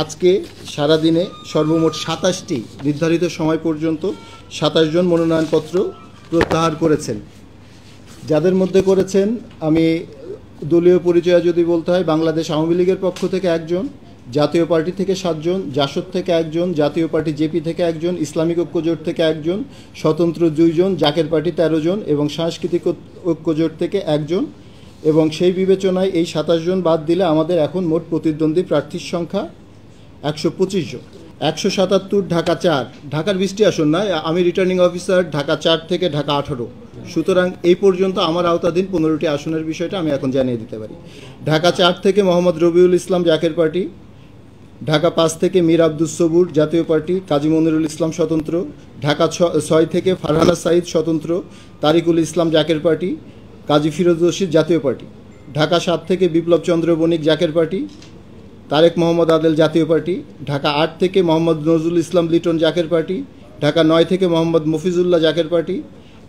আজকে সারাদিনে সর্বমোট সাতাশটি নির্ধারিত সময় পর্যন্ত সাতাশ জন মনোনয়নপত্র প্রত্যাহার করেছেন। যাদের মধ্যে করেছেন, আমি দলীয় পরিচয় যদি বলতে হয়, বাংলাদেশ আওয়ামী লীগের পক্ষ থেকে একজন, জাতীয় পার্টি থেকে সাতজন, জাসদ থেকে একজন, জাতীয় পার্টি জেপি থেকে একজন, ইসলামিক ঐক্যজোট থেকে একজন, স্বতন্ত্র দুইজন, জাকের পার্টি তেরো জন এবং সাংস্কৃতিক ঐক্যজোট থেকে একজন এবং সেই বিবেচনায় এই সাতাশ জন বাদ দিলে আমাদের এখন মোট প্রতিদ্বন্দ্বী প্রার্থীর সংখ্যা একশো পঁচিশ জন। একশো সাতাত্তর ঢাকা চার। ঢাকার বৃষ্টি আসন নয় আমি রিটার্নিং অফিসার ঢাকা চার থেকে ঢাকা আঠারো। সুতরাং এই পর্যন্ত আমার আওতাধীন পনেরোটি আসনের বিষয়টা আমি এখন জানিয়ে দিতে পারি। ঢাকা চার থেকে মোহাম্মদ রবিউল ইসলাম জাকের পার্টি, ঢাকা পাঁচ থেকে মীর আব্দুস সবুর জাতীয় পার্টি, কাজী মনিরুল ইসলাম স্বতন্ত্র, ঢাকা ছয় থেকে ফারহানা সাইদ স্বতন্ত্র, তারিকুল ইসলাম জাকের পার্টি, কাজী ফিরোজ রশিদ জাতীয় পার্টি। ঢাকা সাত থেকে বিপ্লব চন্দ্র বণিক জাকের পার্টি তারেক মোহাম্মদ আদেল জাতীয় পার্টি, ঢাকা আট থেকে মোহাম্মদ নজরুল ইসলাম লিটন জাকের পার্টি, ঢাকা নয় থেকে মোহাম্মদ মফিজুল্লাহ জাকের পার্টি,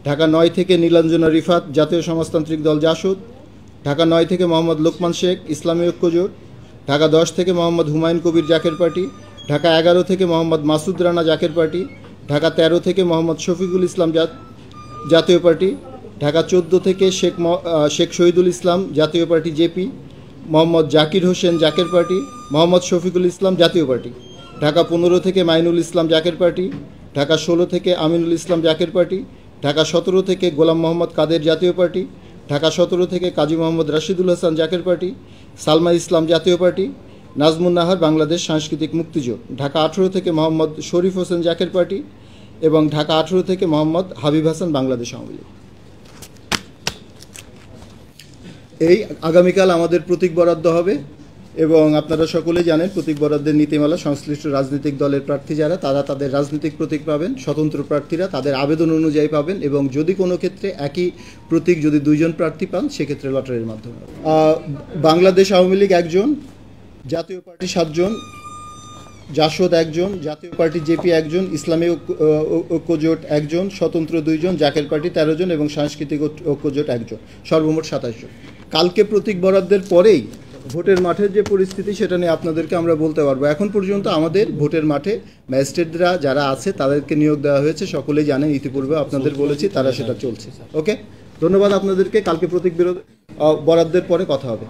ঢাকা নয় থেকে নীলাঞ্জনা রিফাত জাতীয় সমাজতান্ত্রিক দল জাসুদ, ঢাকা নয় থেকে মোহাম্মদ লোকমান শেখ, ইসলামী ঐক্যজোট ঢাকা দশ থেকে মোহাম্মদ হুমায়ুন কবির জাকের পার্টি, ঢাকা এগারো থেকে মোহাম্মদ মাসুদ রানা জাকের পার্টি, ঢাকা তেরো থেকে মোহাম্মদ শফিকুল ইসলাম জাত- জাতীয় পার্টি, ঢাকা চোদ্দ থেকে Sheikh Sheikh Shahidul Islam Jatiya party JP Mohammad Zakir Hossain Zaker party, Mohammad Shafiqul Islam Jatiya party, Dhaka পনেরো থেকে মাইনুল ইসলাম জাকের পার্টি, ঢাকা ষোলো থেকে আমিনুল ইসলাম জাকের পার্টি, ঢাকা সতেরো থেকে গোলাম মোহাম্মদ কাদের জাতীয় পার্টি, ঢাকা সতেরো থেকে কাজী মোহাম্মদ রাশিদুল হাসান জাকের পার্টি, সালমা ইসলাম জাতীয় পার্টি, নাজমুন নাহার বাংলাদেশ সাংস্কৃতিক মুক্তিজোট ঢাকা আঠেরো থেকে মোহাম্মদ শরীফ হোসেন জাকের পার্টি এবং ঢাকা আঠেরো থেকে মোহাম্মদ হাবিব হাসান বাংলাদেশ আওয়ামী লীগ। এই আগামীকাল আমাদের প্রতীক বরাদ্দ হবে এবং আপনারা সকলে জানেন প্রতীক বরাদ্দের নীতিমালা, সংশ্লিষ্ট রাজনৈতিক দলের প্রার্থী যারা, তারা তাদের রাজনৈতিক প্রতীক পাবেন, স্বতন্ত্র প্রার্থীরা তাদের আবেদন অনুযায়ী পাবেন এবং যদি কোনো ক্ষেত্রে একই প্রতীক যদি দুইজন প্রার্থী পান, সেক্ষেত্রে লটারির মাধ্যমে বাংলাদেশ আওয়ামী লীগ একজন, জাতীয় পার্টি সাতজন, জাসদ একজন, জাতীয় পার্টি জেপি একজন, ইসলামী ঐক্যজোট একজন, স্বতন্ত্র দুইজন, জাকের পার্টি তেরো জন এবং সাংস্কৃতিক ঐক্যজোট একজন, সর্বমোট সাতাশ জন। কালকে প্রতীক বরাদ্দের পরেই ভোটের মাঠের যে পরিস্থিতি সেটা নিয়ে আপনাদেরকে আমরা বলতে পারব। এখন পর্যন্ত আমাদের ভোটের মাঠে ম্যাজিস্ট্রেটরা যারা আছে তাদেরকে নিয়োগ দেওয়া হয়েছে। সকলেই জানেন, ইতিপূর্বে আপনাদের বলেছি, তারা সেটা চলছে। ওকে? ধন্যবাদ আপনাদেরকে। কালকে প্রতীক বিরোধ বরাদ্দের পরে কথা হবে।